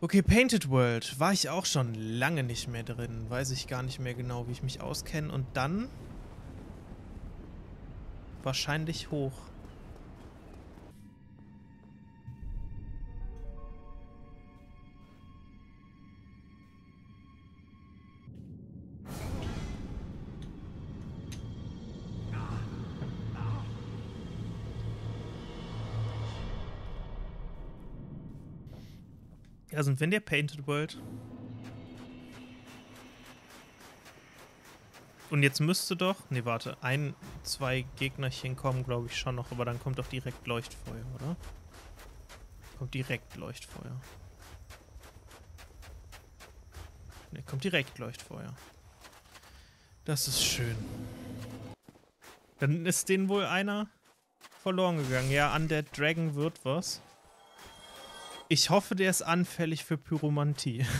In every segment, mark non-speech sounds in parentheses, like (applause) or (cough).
Okay, Painted World. War ich auch schon lange nicht mehr drin. Weiß ich gar nicht mehr genau, wie ich mich auskenne. Und dann... Wahrscheinlich hoch. Ja, sind wir der Painted World? Und jetzt müsste doch... Ne, warte. Ein, zwei Gegnerchen kommen, glaube ich, schon noch. Aber dann kommt doch direkt Leuchtfeuer, oder? Kommt direkt Leuchtfeuer. Ne, kommt direkt Leuchtfeuer. Das ist schön. Dann ist denen wohl einer verloren gegangen. Ja, an der Dragon wird was. Ich hoffe, der ist anfällig für Pyromantie. (laughs)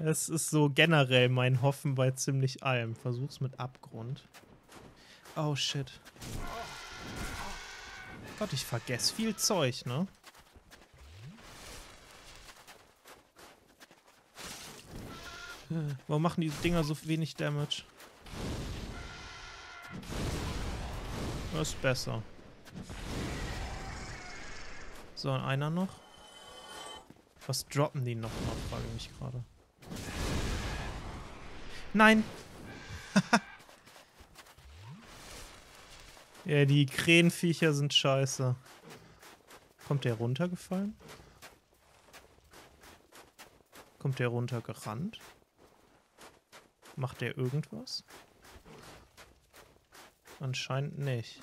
Das ist so generell mein Hoffen bei ziemlich allem. Versuch's mit Abgrund. Oh shit. Gott, ich vergesse viel Zeug, ne? Warum machen die Dinger so wenig Damage? Das ist besser. So, einer noch. Was droppen die noch mal, frage ich mich gerade. Nein. (laughs) ja, die Krähenviecher sind scheiße. Kommt der runtergefallen? Kommt der runtergerannt? Macht der irgendwas? Anscheinend nicht.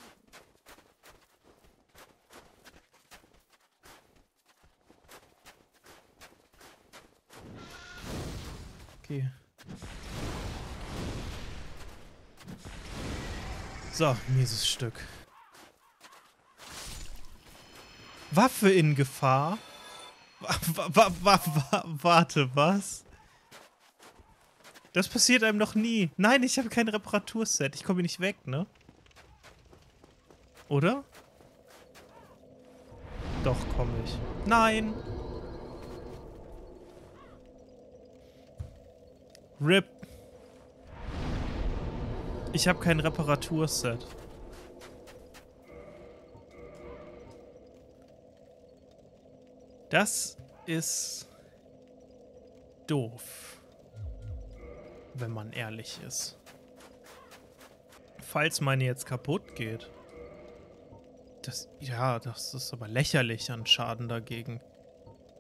Okay. So, mieses Stück. Waffe in Gefahr? Wa warte, was? Das passiert einem noch nie. Nein, ich habe kein Reparaturset. Ich komme hier nicht weg, ne? Oder? Doch, komme ich. Nein! RIP. Ich habe kein Reparaturset. Das ist doof. Wenn man ehrlich ist. Falls meine jetzt kaputt geht. Das, ja, das ist aber lächerlich an Schaden dagegen.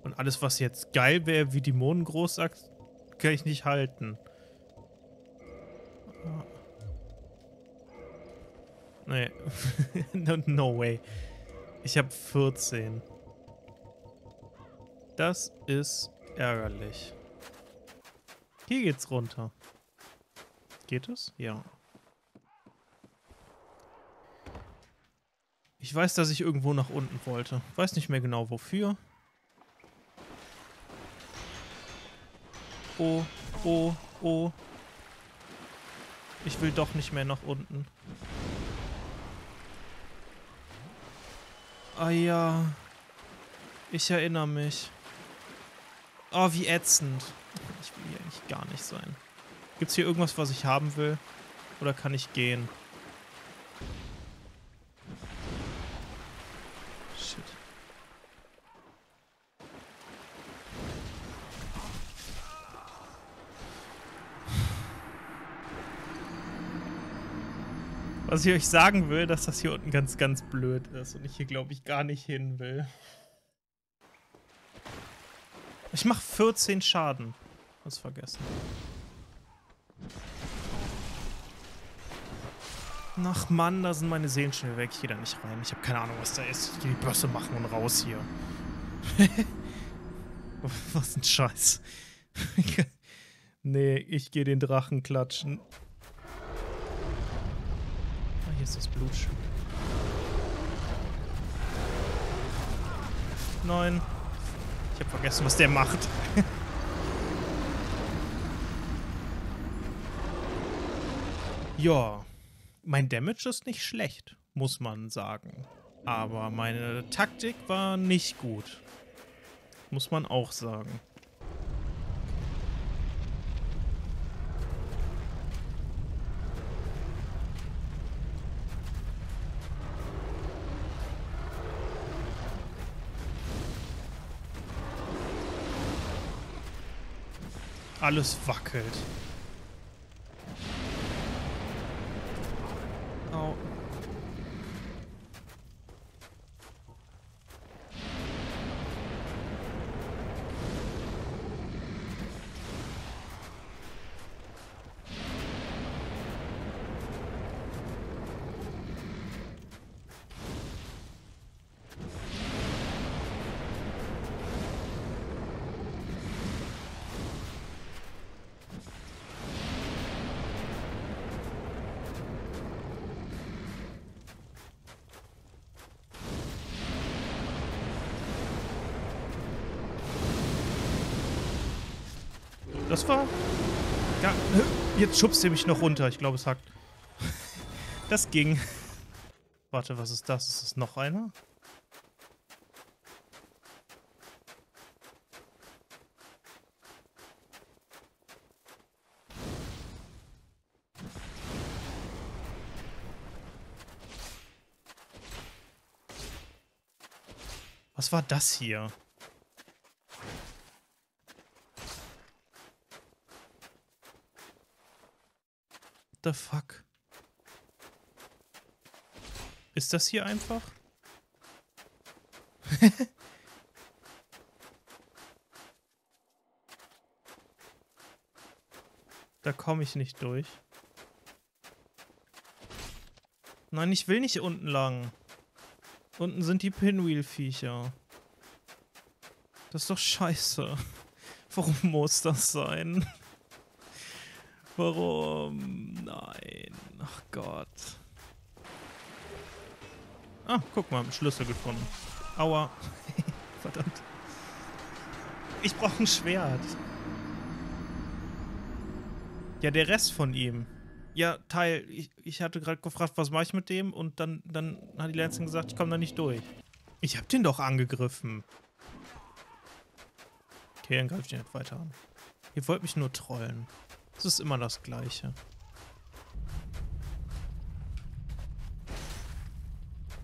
Und alles, was jetzt geil wäre, wie die Mondgroßachse, kann ich nicht halten. Nee. (laughs) no, no way. Ich habe 14. Das ist ärgerlich. Hier geht's runter. Geht es? Ja. Ich weiß, dass ich irgendwo nach unten wollte. Weiß nicht mehr genau wofür. Oh, oh, oh. Ich will doch nicht mehr nach unten. Ah ja. Ich erinnere mich. Oh, wie ätzend. Ich will hier eigentlich gar nicht sein. Gibt's hier irgendwas, was ich haben will? Oder kann ich gehen? Was ich euch sagen will, dass das hier unten ganz, ganz blöd ist und ich hier, glaube ich, gar nicht hin will. Ich mache 14 Schaden. Was vergessen. Ach Mann, da sind meine Seelen schnell weg. Ich gehe da nicht rein. Ich habe keine Ahnung, was da ist. Ich gehe die Bösse machen und raus hier. (laughs) was ein Scheiß. (laughs) nee, ich gehe den Drachen klatschen ist das Blut. Nein. Ich habe vergessen, was der macht. (laughs) ja. Mein Damage ist nicht schlecht, muss man sagen. Aber meine Taktik war nicht gut. muss man auch sagen. Alles wackelt. Das war... Ja, jetzt schubst du mich noch runter. Ich glaube, es hackt. Das ging. Warte, was ist das? Ist das noch einer? Was war das hier? The fuck? Ist das hier einfach? (laughs) da komme ich nicht durch. Nein, ich will nicht unten lang. Unten sind die Pinwheel-Viecher. Das ist doch scheiße. (laughs) Warum muss das sein? Warum? Nein. Ach Gott. Ah, guck mal, einen Schlüssel gefunden. Aua. (laughs) Verdammt. Ich brauche ein Schwert. Ja, der Rest von ihm. Ja, Teil, ich, ich hatte gerade gefragt, was mache ich mit dem? Und dann, dann hat die Lansing gesagt, ich komme da nicht durch. Ich habe den doch angegriffen. Okay, dann greife ich den nicht weiter an. Ihr wollt mich nur trollen. Es ist immer das Gleiche.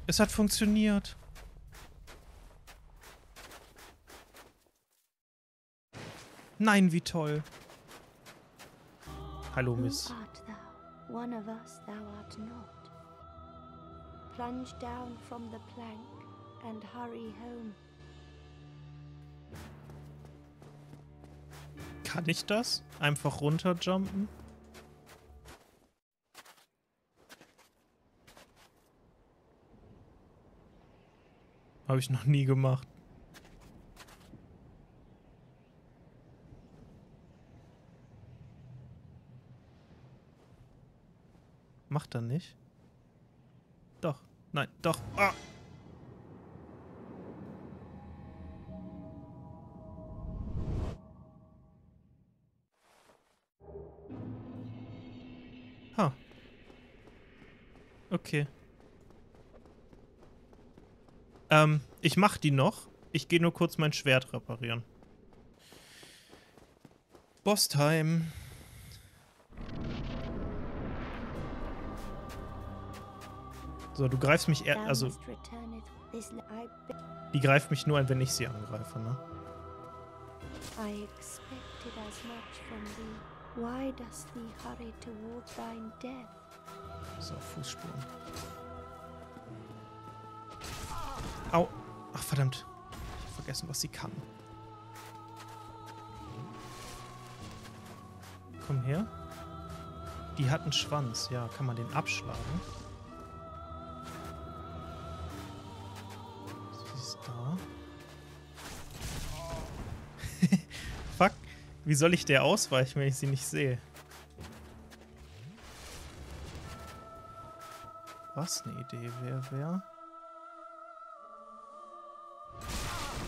Es hat funktioniert. Nein, wie toll. Hallo, Miss. One of us thou art not. Plunge down from the plank and hurry home. Kann ich das? Einfach runterjumpen? Habe ich noch nie gemacht. Macht er nicht? Doch. Nein, doch. Ah! Okay. Ähm, ich mach die noch. Ich gehe nur kurz mein Schwert reparieren. Boss-Time. So, du greifst mich eher, also... Die greift mich nur an, wenn ich sie angreife, ne? I expected as much from thee. Why dost thee hurry toward thine death? So, Fußspuren. Au. Ach, verdammt. Ich habe vergessen, was sie kann. Komm her. Die hat einen Schwanz. Ja, kann man den abschlagen? Sie ist da. (laughs) Fuck. Wie soll ich der ausweichen, wenn ich sie nicht sehe? was eine Idee wäre, wäre...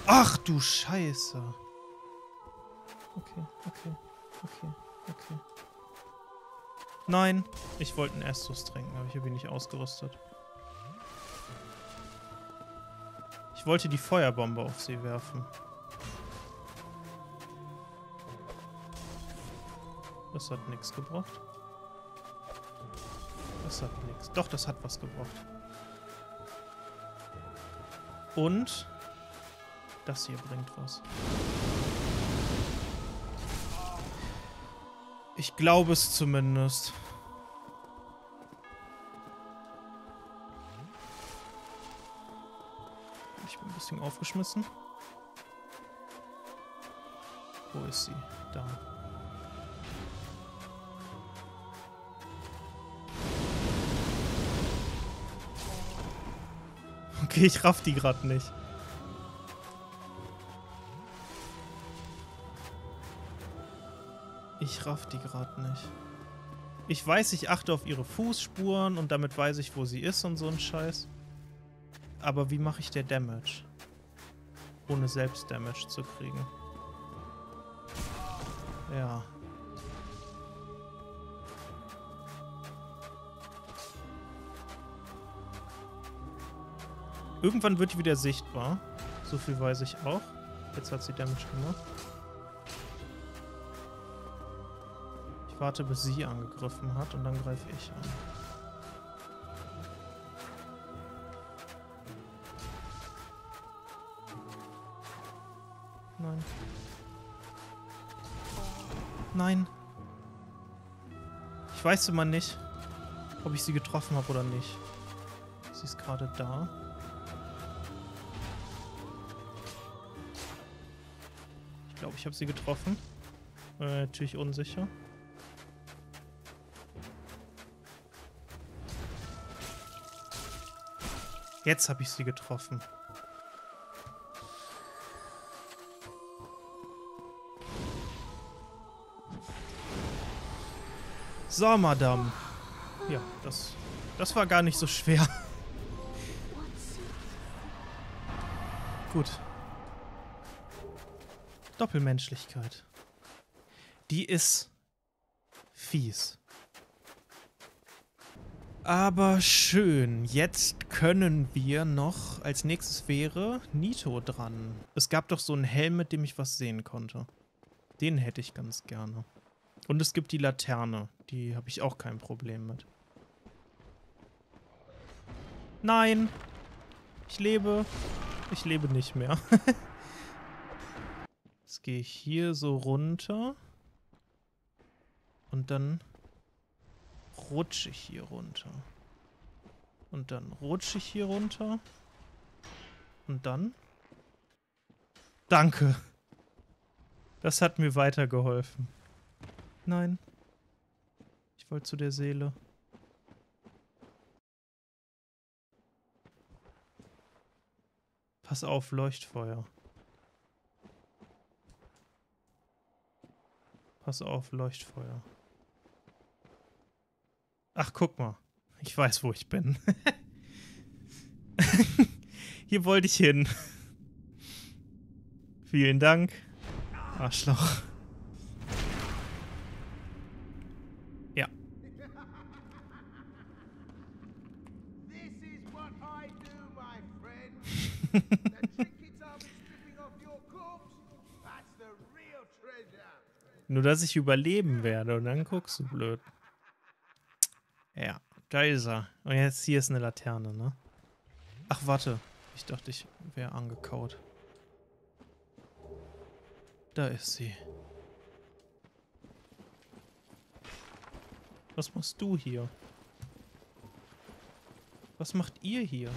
Ach du Scheiße. Okay, okay, okay, okay. Nein, ich wollte einen Estus trinken, aber ich habe ihn nicht ausgerüstet. Ich wollte die Feuerbombe auf sie werfen. Das hat nichts gebracht. Das hat nichts. Doch, das hat was gebracht. Und das hier bringt was. Ich glaube es zumindest. Ich bin ein bisschen aufgeschmissen. Wo ist sie? Da. Okay, ich raff die gerade nicht. Ich raff die gerade nicht. Ich weiß, ich achte auf ihre Fußspuren und damit weiß ich, wo sie ist und so ein Scheiß. Aber wie mache ich der Damage? Ohne selbst Damage zu kriegen. Ja. Irgendwann wird die wieder sichtbar. So viel weiß ich auch. Jetzt hat sie Damage gemacht. Ich warte, bis sie angegriffen hat und dann greife ich an. Nein. Nein. Ich weiß immer nicht, ob ich sie getroffen habe oder nicht. Sie ist gerade da. Glaube, ich habe sie getroffen. Äh, natürlich unsicher. Jetzt habe ich sie getroffen. So, Madame. Ja, das, das war gar nicht so schwer. (laughs) Gut. Doppelmenschlichkeit. Die ist fies. Aber schön. Jetzt können wir noch, als nächstes wäre Nito dran. Es gab doch so einen Helm, mit dem ich was sehen konnte. Den hätte ich ganz gerne. Und es gibt die Laterne. Die habe ich auch kein Problem mit. Nein! Ich lebe. Ich lebe nicht mehr. (laughs) Jetzt gehe ich hier so runter. Und dann rutsche ich hier runter. Und dann rutsche ich hier runter. Und dann... Danke. Das hat mir weitergeholfen. Nein. Ich wollte zu der Seele. Pass auf, Leuchtfeuer. Pass auf, Leuchtfeuer. Ach, guck mal. Ich weiß, wo ich bin. (laughs) Hier wollte ich hin. Vielen Dank. Arschloch. Nur, dass ich überleben werde und dann guckst du blöd. Ja, da ist er. Und jetzt hier ist eine Laterne, ne? Ach, warte. Ich dachte, ich wäre angekaut. Da ist sie. Was machst du hier? Was macht ihr hier?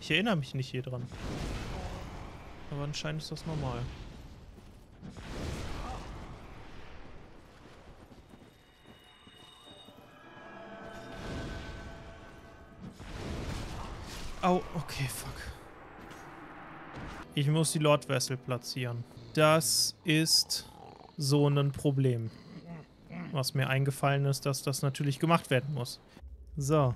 Ich erinnere mich nicht hier dran. Aber anscheinend ist das normal. Au, okay, fuck. Ich muss die Lord Vessel platzieren. Das ist so ein Problem. Was mir eingefallen ist, dass das natürlich gemacht werden muss. So.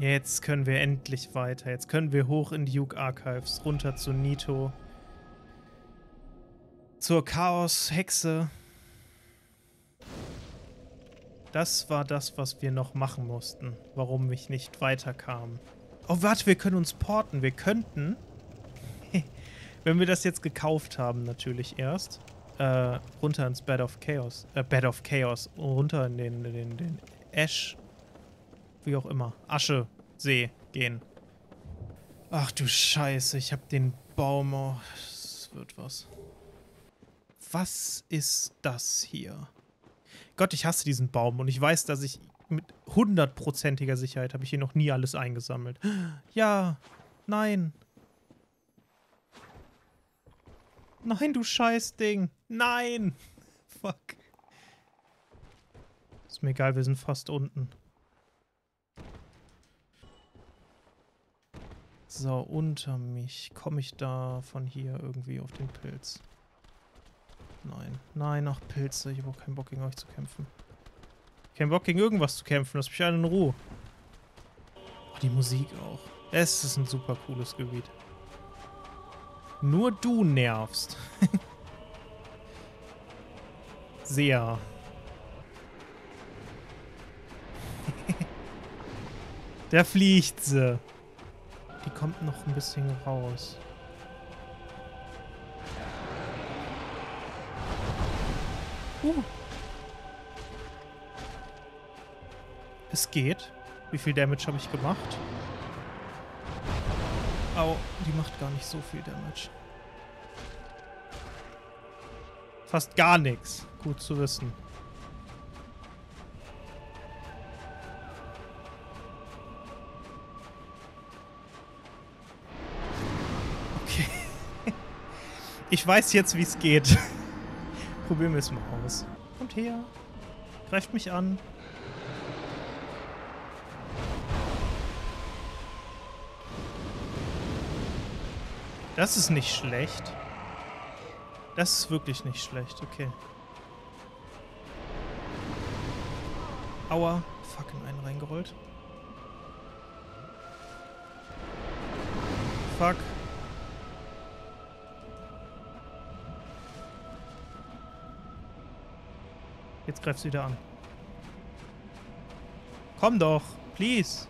Jetzt können wir endlich weiter. Jetzt können wir hoch in die Duke Archives, runter zu Nito. zur Chaos-Hexe. Das war das, was wir noch machen mussten, warum ich nicht weiterkam. Oh, warte, wir können uns porten. Wir könnten, (laughs) wenn wir das jetzt gekauft haben, natürlich erst, äh, runter ins Bed of Chaos. Äh, Bed of Chaos. Runter in den, den, den Ash, wie auch immer, Asche, See gehen. Ach du Scheiße, ich hab den Baum. Oh, das wird was. Was ist das hier? Gott, ich hasse diesen Baum und ich weiß, dass ich mit hundertprozentiger Sicherheit habe ich hier noch nie alles eingesammelt. Ja, nein. Nein, du Scheißding. Nein. (laughs) Fuck. Ist mir egal, wir sind fast unten. So, unter mich. Komme ich da von hier irgendwie auf den Pilz? Nein. Nein, ach Pilze. Ich habe auch keinen Bock gegen euch zu kämpfen. Kein Bock gegen irgendwas zu kämpfen. Lass mich alle in Ruhe. Oh, die Musik auch. Es ist ein super cooles Gebiet. Nur du nervst. (laughs) Sehr. (laughs) da fliegt sie. Die kommt noch ein bisschen raus. Uh. Es geht. Wie viel Damage habe ich gemacht? Au, die macht gar nicht so viel Damage. Fast gar nichts. Gut zu wissen. Ich weiß jetzt, wie es geht. (laughs) Probieren wir es mal aus. Kommt her. Greift mich an. Das ist nicht schlecht. Das ist wirklich nicht schlecht, okay. Aua. Fuck, in einen reingerollt. Fuck. Jetzt greifst du wieder an. Komm doch, please.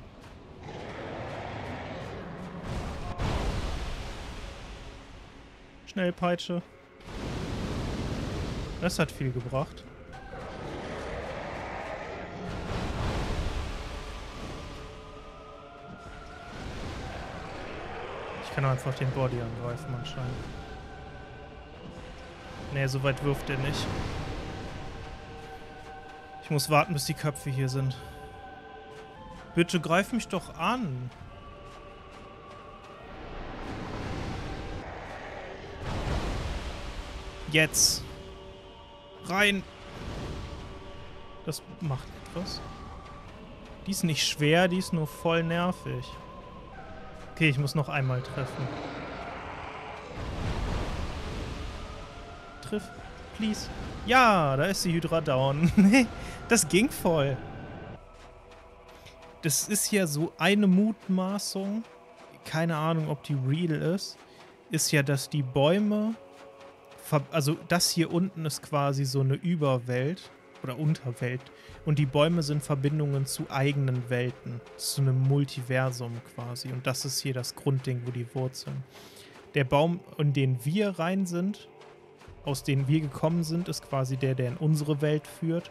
Schnell, Peitsche. Das hat viel gebracht. Ich kann einfach den Body angreifen anscheinend. Nee, so weit wirft er nicht. Ich muss warten, bis die Köpfe hier sind. Bitte greif mich doch an. Jetzt. Rein. Das macht etwas. Die ist nicht schwer, die ist nur voll nervig. Okay, ich muss noch einmal treffen. Triff. Please. Ja, da ist die Hydra down. (laughs) das ging voll. Das ist ja so eine Mutmaßung. Keine Ahnung, ob die real ist. Ist ja, dass die Bäume also das hier unten ist quasi so eine Überwelt oder Unterwelt und die Bäume sind Verbindungen zu eigenen Welten, zu einem Multiversum quasi und das ist hier das Grundding, wo die Wurzeln. Der Baum, in den wir rein sind, aus denen wir gekommen sind, ist quasi der, der in unsere Welt führt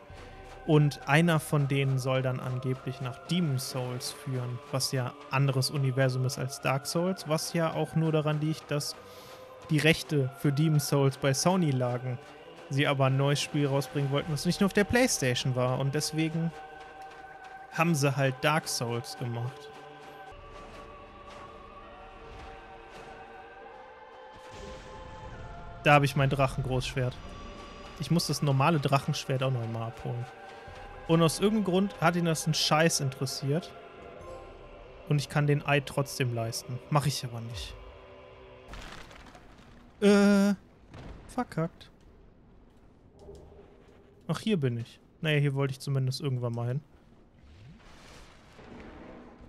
und einer von denen soll dann angeblich nach Demon Souls führen, was ja anderes Universum ist als Dark Souls, was ja auch nur daran liegt, dass die Rechte für Demon Souls bei Sony lagen. Sie aber ein neues Spiel rausbringen wollten, das nicht nur auf der Playstation war. Und deswegen haben sie halt Dark Souls gemacht. Da habe ich mein Drachengroßschwert. Ich muss das normale Drachenschwert auch nochmal abholen. Und aus irgendeinem Grund hat ihn das ein Scheiß interessiert. Und ich kann den Eid trotzdem leisten. Mache ich aber nicht. Äh, verkackt. Ach, hier bin ich. Naja, hier wollte ich zumindest irgendwann mal hin.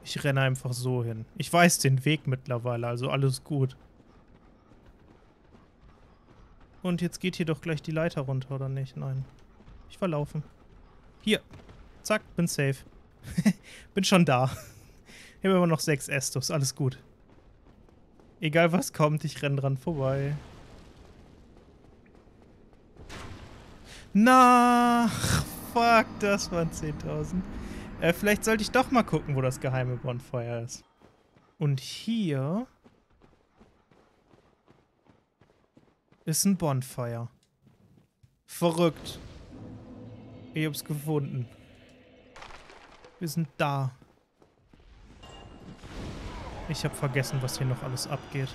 Ich renne einfach so hin. Ich weiß den Weg mittlerweile, also alles gut. Und jetzt geht hier doch gleich die Leiter runter, oder nicht? Nein. Ich verlaufen. Hier. Zack, bin safe. (laughs) bin schon da. Ich habe immer noch sechs Estus, alles gut. Egal was kommt, ich renn dran vorbei. Na, fuck, das waren 10.000. Äh, vielleicht sollte ich doch mal gucken, wo das geheime Bonfire ist. Und hier ist ein Bonfire. Verrückt. Ich hab's gefunden. Wir sind da. Ich hab vergessen, was hier noch alles abgeht.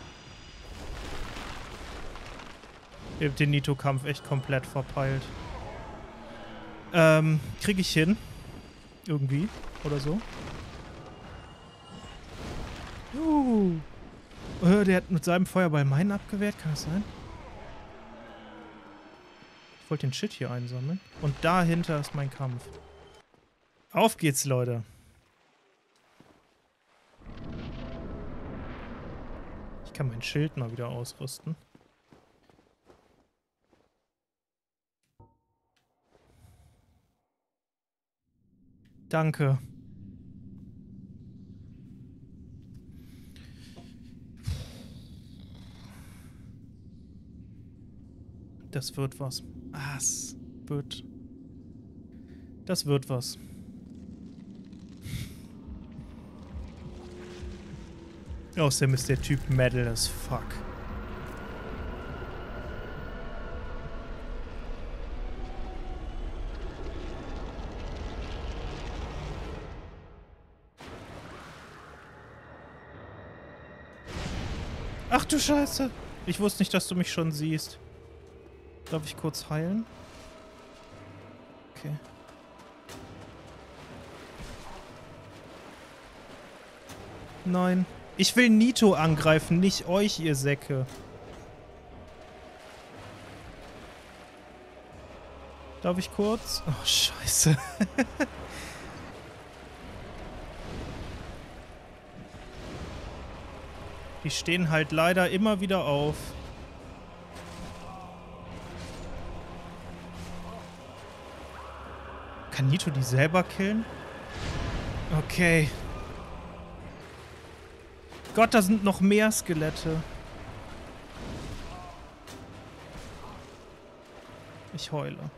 Ich hab den Nito-Kampf echt komplett verpeilt. Ähm, krieg ich hin? Irgendwie. Oder so. Uh. Der hat mit seinem Feuerball meinen abgewehrt, kann das sein? Ich wollte den Shit hier einsammeln. Und dahinter ist mein Kampf. Auf geht's, Leute. Ich kann mein Schild mal wieder ausrüsten. Danke. Das wird was. Ah, wird... Das wird was. Außerdem ist der Typ Metal as fuck. Ach du Scheiße. Ich wusste nicht, dass du mich schon siehst. Darf ich kurz heilen? Okay. Nein. Ich will Nito angreifen, nicht euch, ihr Säcke. Darf ich kurz? Oh, scheiße. (laughs) Die stehen halt leider immer wieder auf. Kann Nito die selber killen? Okay. Gott, da sind noch mehr Skelette. Ich heule. (laughs)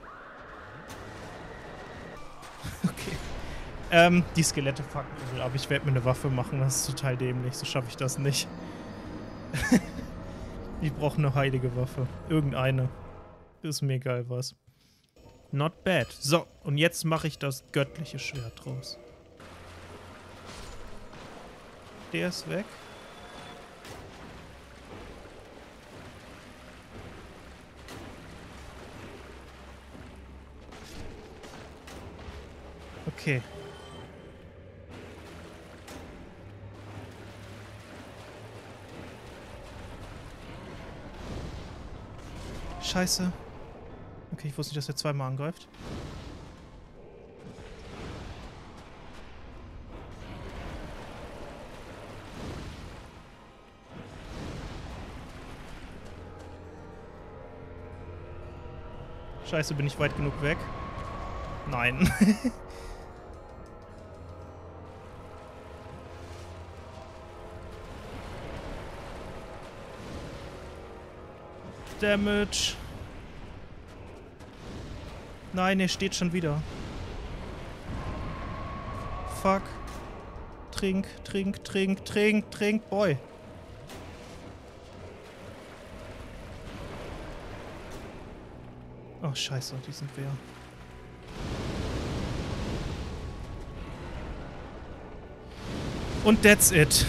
Okay. Ähm, die Skelette fucken übel, aber ich werde mir eine Waffe machen. Das ist total dämlich. So schaffe ich das nicht. (laughs) ich brauche eine heilige Waffe. Irgendeine. Ist mir egal was. Not bad. So, und jetzt mache ich das göttliche Schwert draus. Der ist weg. Okay. Scheiße. Okay, ich wusste nicht, dass er zweimal angreift. Scheiße, bin ich weit genug weg? Nein. (laughs) Damage. Nein, er steht schon wieder. Fuck. Trink, trink, trink, trink, trink, boy. Oh, scheiße, die sind wer. Und that's it.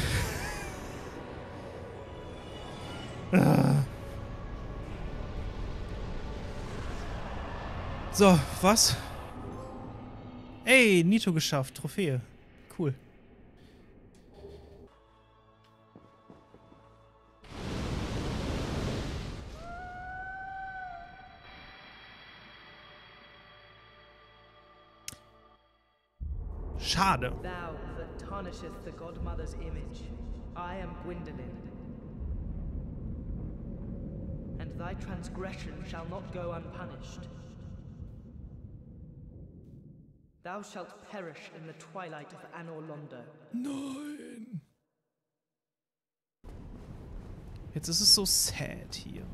So, was? Ey, Nito geschafft. Trophäe. Cool. Schade. Thou that tarnisheth the godmother's image. I am Gwendolyn. And thy transgression shall not go unpunished. Thou shalt perish in the twilight of Anor Londo. Nein. Jetzt ist es so sad hier.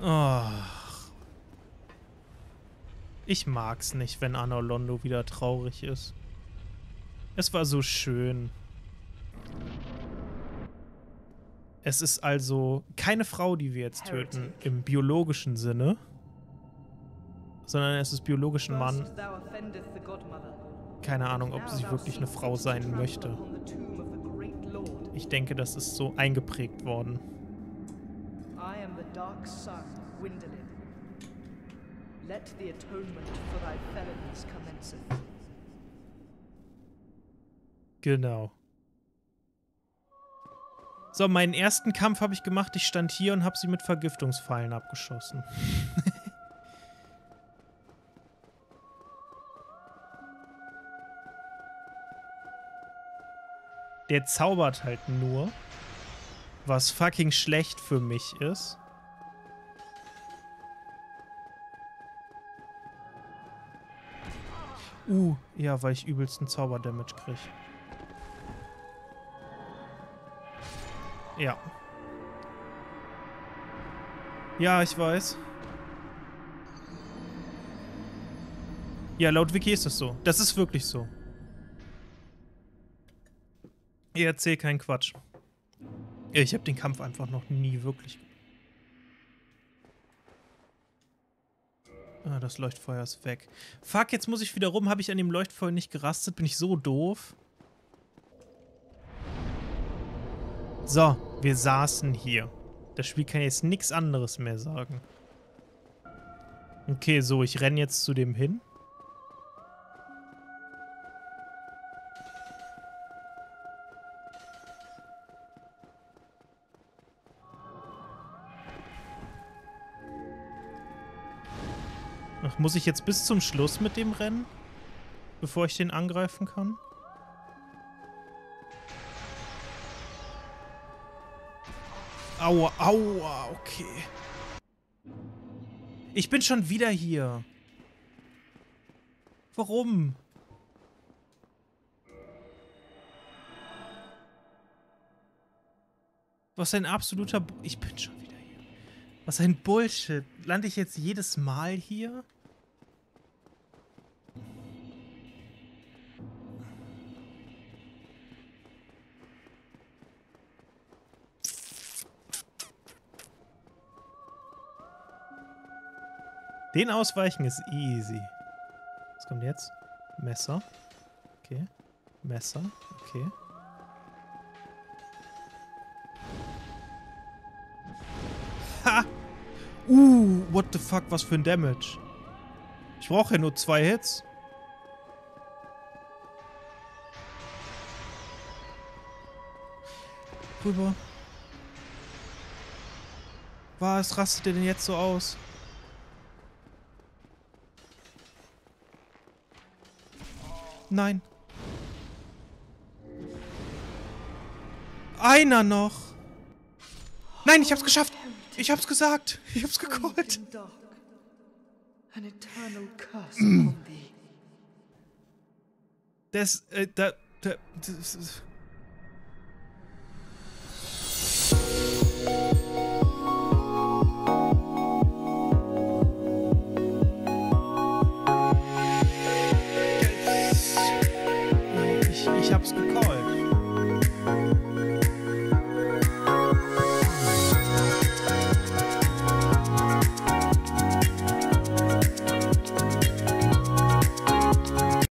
Ach. Ich mag's nicht, wenn Anor Londo wieder traurig ist. Es war so schön. Es ist also keine Frau, die wir jetzt töten, im biologischen Sinne, sondern es ist biologisch ein Mann. Keine Ahnung, ob sie wirklich eine Frau sein möchte. Ich denke, das ist so eingeprägt worden. I am the dark sun, Gwendolyn. Let the atonement for thy felonies commence. Genau. So, meinen ersten Kampf habe ich gemacht. Ich stand hier und habe sie mit Vergiftungsfallen abgeschossen. (laughs) Der zaubert halt nur, was fucking schlecht für mich ist. Uh, ja, weil ich übelsten Zauberdamage kriege. Ja. Ja, ich weiß. Ja, laut Wiki ist es so. Das ist wirklich so. Erzähl keinen Quatsch. Ich habe den Kampf einfach noch nie wirklich... Ah, das Leuchtfeuer ist weg. Fuck, jetzt muss ich wieder rum. Habe ich an dem Leuchtfeuer nicht gerastet? Bin ich so doof? So, wir saßen hier. Das Spiel kann jetzt nichts anderes mehr sagen. Okay, so, ich renne jetzt zu dem hin. Muss ich jetzt bis zum Schluss mit dem rennen? Bevor ich den angreifen kann? Aua, aua, okay. Ich bin schon wieder hier. Warum? Was ein absoluter... Bu ich bin schon wieder hier. Was ein Bullshit. Lande ich jetzt jedes Mal hier? Den ausweichen ist easy. Was kommt jetzt? Messer. Okay. Messer. Okay. Ha! Uh, what the fuck, was für ein Damage. Ich brauche ja nur zwei Hits. Rüber. Was rastet ihr denn jetzt so aus? Nein. Einer noch. Nein, ich hab's geschafft. Ich hab's gesagt. Ich hab's gecallt. Das, äh, da, da, das,